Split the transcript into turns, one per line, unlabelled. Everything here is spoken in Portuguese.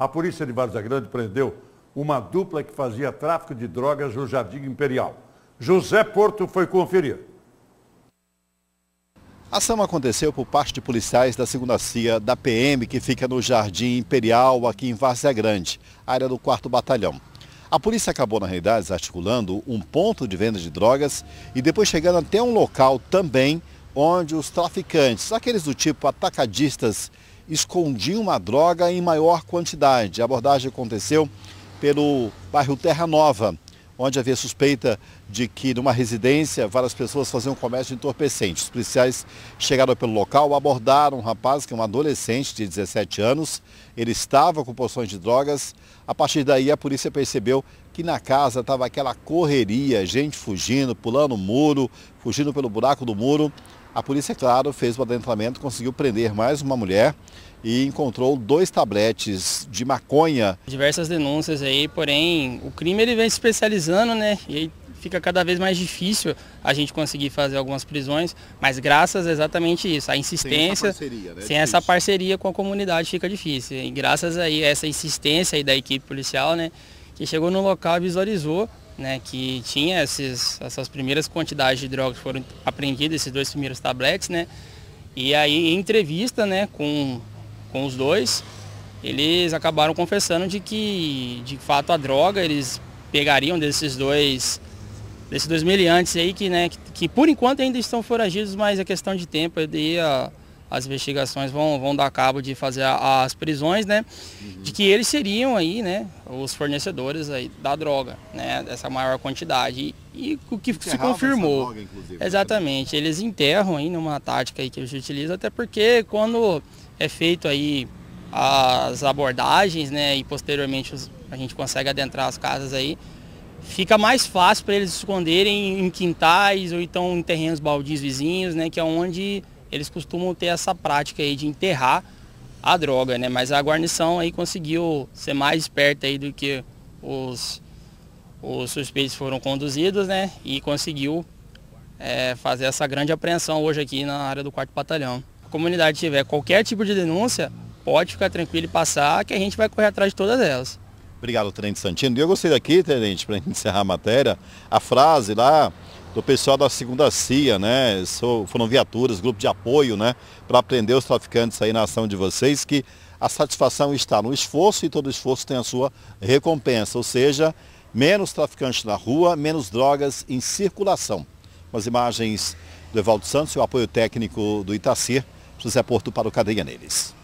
A polícia de Várzea Grande prendeu uma dupla que fazia tráfico de drogas no Jardim Imperial. José Porto foi conferir.
A ação aconteceu por parte de policiais da segunda CIA da PM, que fica no Jardim Imperial, aqui em Várzea Grande, área do 4 Batalhão. A polícia acabou, na realidade, desarticulando um ponto de venda de drogas e depois chegando até um local também onde os traficantes, aqueles do tipo atacadistas, escondiam uma droga em maior quantidade. A abordagem aconteceu pelo bairro Terra Nova, onde havia suspeita de que numa residência várias pessoas faziam comércio de entorpecentes. Os policiais chegaram pelo local, abordaram um rapaz que é um adolescente de 17 anos. Ele estava com porções de drogas. A partir daí a polícia percebeu que na casa estava aquela correria, gente fugindo, pulando o muro, fugindo pelo buraco do muro. A polícia, claro, fez o adentramento, conseguiu prender mais uma mulher e encontrou dois tabletes de maconha.
Diversas denúncias aí, porém o crime ele vem se especializando, né? E aí fica cada vez mais difícil a gente conseguir fazer algumas prisões, mas graças a exatamente isso, a insistência, sem essa parceria, né? sem essa parceria com a comunidade fica difícil. E graças a essa insistência aí da equipe policial, né, que chegou no local e visualizou né, que tinha esses, essas primeiras quantidades de drogas que foram apreendidas, esses dois primeiros tabletes, né? E aí em entrevista, né, com, com os dois, eles acabaram confessando de que, de fato, a droga eles pegariam desses dois desses dois meliantes aí que, né, que, que, por enquanto ainda estão foragidos, mas é questão de tempo, daí a, as investigações vão, vão dar cabo de fazer a, as prisões, né? Uhum. De que eles seriam aí, né, os fornecedores aí da droga, né? Dessa maior quantidade. E, e o que se confirmou. Droga, né, Exatamente. Eles enterram aí numa tática aí que eles utilizam, até porque quando é feito aí as abordagens, né? E posteriormente os, a gente consegue adentrar as casas aí, fica mais fácil para eles esconderem em quintais ou então em terrenos baldios vizinhos, né? Que é onde eles costumam ter essa prática aí de enterrar a droga, né? Mas a guarnição aí conseguiu ser mais esperta aí do que os, os suspeitos foram conduzidos, né? E conseguiu é, fazer essa grande apreensão hoje aqui na área do quarto batalhão. A comunidade tiver qualquer tipo de denúncia, pode ficar tranquilo e passar que a gente vai correr atrás de todas elas.
Obrigado, Tenente Santino. E eu gostei daqui, Tenente, para encerrar a matéria, a frase lá do pessoal da segunda CIA, né? Foram viaturas, grupo de apoio, né? Para prender os traficantes aí na ação de vocês, que a satisfação está no esforço e todo esforço tem a sua recompensa, ou seja, menos traficantes na rua, menos drogas em circulação. As imagens do Evaldo Santos e o apoio técnico do Itacir, José Porto para o Cadeia Neles.